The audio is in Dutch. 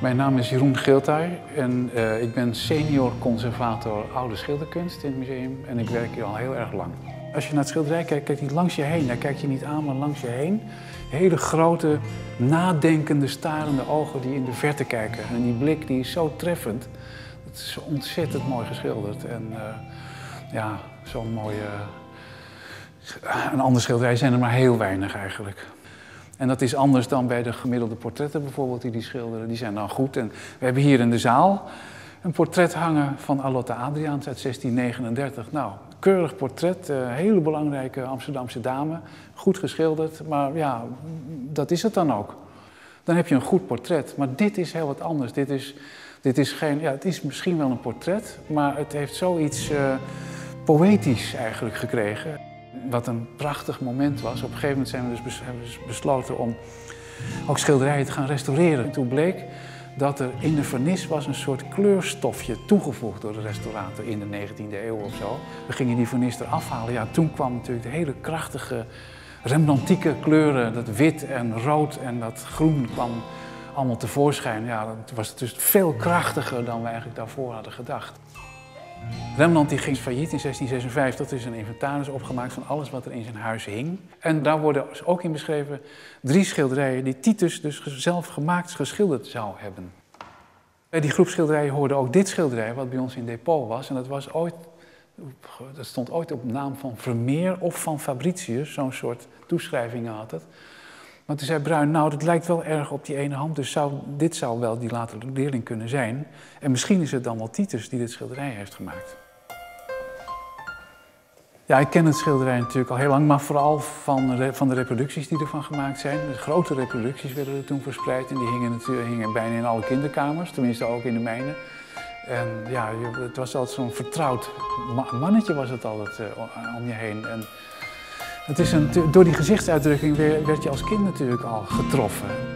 Mijn naam is Jeroen Geeltuy en uh, ik ben senior conservator oude schilderkunst in het museum en ik werk hier al heel erg lang. Als je naar het schilderij kijkt, kijkt hij langs je heen. Daar kijk je niet aan, maar langs je heen. Hele grote, nadenkende, starende ogen die in de verte kijken. En die blik die is zo treffend. Het is ontzettend mooi geschilderd. En uh, ja, zo'n mooie... Een ander schilderij zijn er maar heel weinig eigenlijk. En dat is anders dan bij de gemiddelde portretten bijvoorbeeld die die schilderen. Die zijn dan goed. En we hebben hier in de zaal een portret hangen van Alotta Adriaans uit 1639. Nou, keurig portret, een hele belangrijke Amsterdamse dame. Goed geschilderd, maar ja, dat is het dan ook. Dan heb je een goed portret. Maar dit is heel wat anders. Dit is, dit is geen, ja, het is misschien wel een portret, maar het heeft zoiets uh, poëtisch eigenlijk gekregen. Wat een prachtig moment was. Op een gegeven moment zijn we dus besloten om ook schilderijen te gaan restaureren. En toen bleek dat er in de vernis was een soort kleurstofje toegevoegd door de restaurator in de 19e eeuw of zo. We gingen die vernis eraf halen. Ja, toen kwam natuurlijk de hele krachtige Rembrandtieke kleuren, dat wit en rood en dat groen kwam allemaal tevoorschijn. Ja, dat was dus veel krachtiger dan we eigenlijk daarvoor hadden gedacht. Rembrandt die ging failliet in 1656. Er is een inventaris opgemaakt van alles wat er in zijn huis hing. En daar worden ook in beschreven drie schilderijen die Titus dus zelf gemaakt geschilderd zou hebben. Bij die groep schilderijen hoorde ook dit schilderij, wat bij ons in depot was. En dat, was ooit, dat stond ooit op naam van Vermeer of van Fabricius, zo'n soort toeschrijvingen had het. Maar toen zei Bruin, nou, dat lijkt wel erg op die ene hand, dus zou, dit zou wel die latere leerling kunnen zijn. En misschien is het dan wel Titus die dit schilderij heeft gemaakt. Ja, ik ken het schilderij natuurlijk al heel lang, maar vooral van, de, van de reproducties die ervan gemaakt zijn. De grote reproducties werden er toen verspreid en die hingen, hingen bijna in alle kinderkamers, tenminste ook in de mijne. En ja, het was altijd zo'n vertrouwd mannetje was het altijd uh, om je heen. En het is een, door die gezichtsuitdrukking werd je als kind natuurlijk al getroffen.